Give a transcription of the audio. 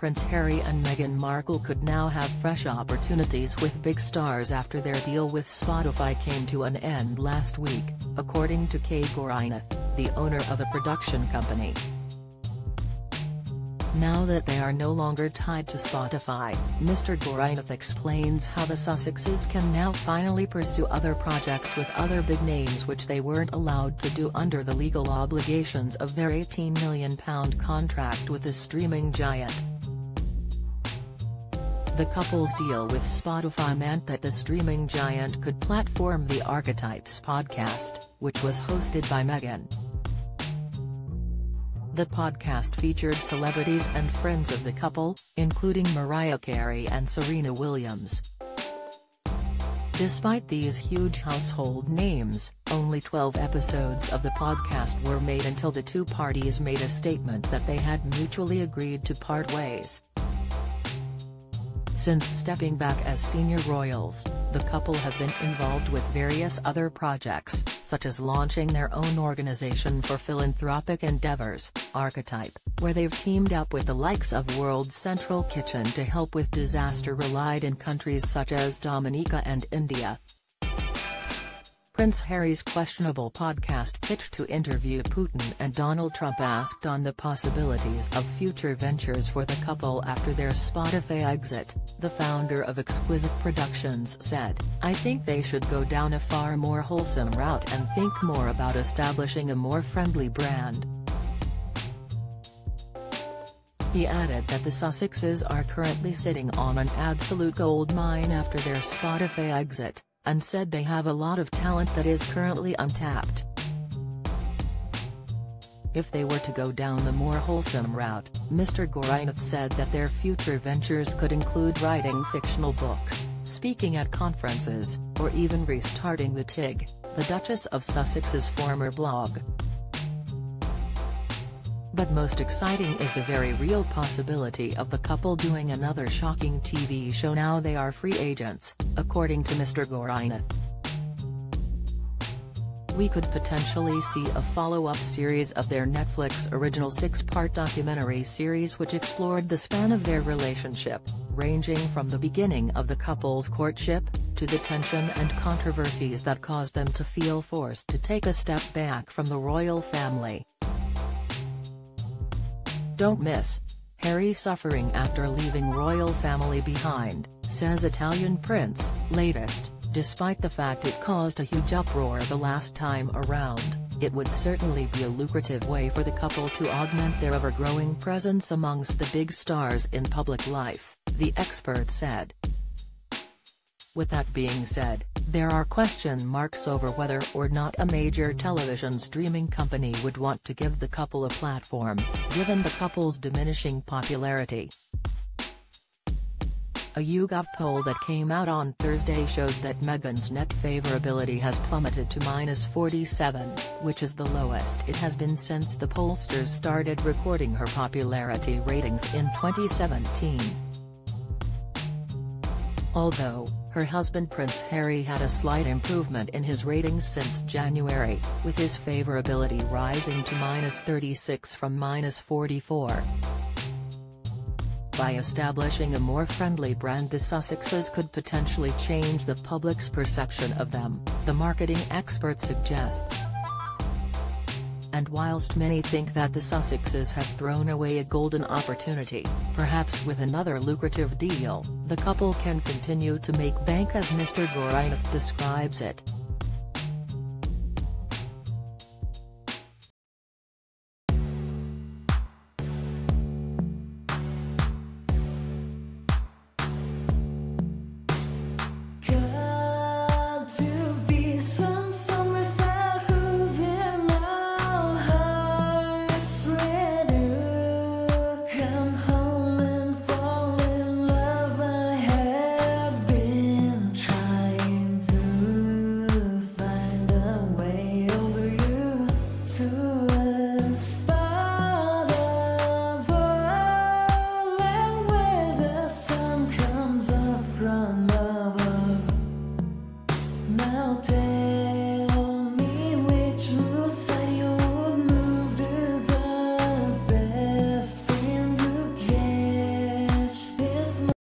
Prince Harry and Meghan Markle could now have fresh opportunities with big stars after their deal with Spotify came to an end last week, according to Kay Goryneth, the owner of the production company. Now that they are no longer tied to Spotify, Mr. Goryneth explains how the Sussexes can now finally pursue other projects with other big names which they weren't allowed to do under the legal obligations of their £18 million contract with the streaming giant. The couple's deal with Spotify meant that the streaming giant could platform the Archetypes podcast, which was hosted by Meghan. The podcast featured celebrities and friends of the couple, including Mariah Carey and Serena Williams. Despite these huge household names, only 12 episodes of the podcast were made until the two parties made a statement that they had mutually agreed to part ways. Since stepping back as senior royals, the couple have been involved with various other projects, such as launching their own organization for philanthropic endeavors, Archetype, where they've teamed up with the likes of World Central Kitchen to help with disaster-relied in countries such as Dominica and India. Prince Harry's questionable podcast pitch to interview Putin and Donald Trump asked on the possibilities of future ventures for the couple after their Spotify exit, the founder of Exquisite Productions said, I think they should go down a far more wholesome route and think more about establishing a more friendly brand. He added that the Sussexes are currently sitting on an absolute gold mine after their Spotify exit and said they have a lot of talent that is currently untapped. If they were to go down the more wholesome route, Mr. Goryneth said that their future ventures could include writing fictional books, speaking at conferences, or even restarting the TIG, the Duchess of Sussex's former blog. But most exciting is the very real possibility of the couple doing another shocking TV show now they are free agents, according to Mr. Goryneth. We could potentially see a follow-up series of their Netflix original six-part documentary series which explored the span of their relationship, ranging from the beginning of the couple's courtship, to the tension and controversies that caused them to feel forced to take a step back from the royal family. Don't miss. Harry suffering after leaving royal family behind, says Italian prince, latest, despite the fact it caused a huge uproar the last time around, it would certainly be a lucrative way for the couple to augment their ever-growing presence amongst the big stars in public life, the expert said. With that being said, there are question marks over whether or not a major television streaming company would want to give the couple a platform, given the couple's diminishing popularity. A YouGov poll that came out on Thursday showed that Meghan's net favorability has plummeted to minus 47, which is the lowest it has been since the pollsters started recording her popularity ratings in 2017. Although, her husband Prince Harry had a slight improvement in his ratings since January, with his favorability rising to minus 36 from minus 44. By establishing a more friendly brand the Sussexes could potentially change the public's perception of them, the marketing expert suggests and whilst many think that the Sussexes have thrown away a golden opportunity, perhaps with another lucrative deal, the couple can continue to make bank as Mr. Goryneth describes it.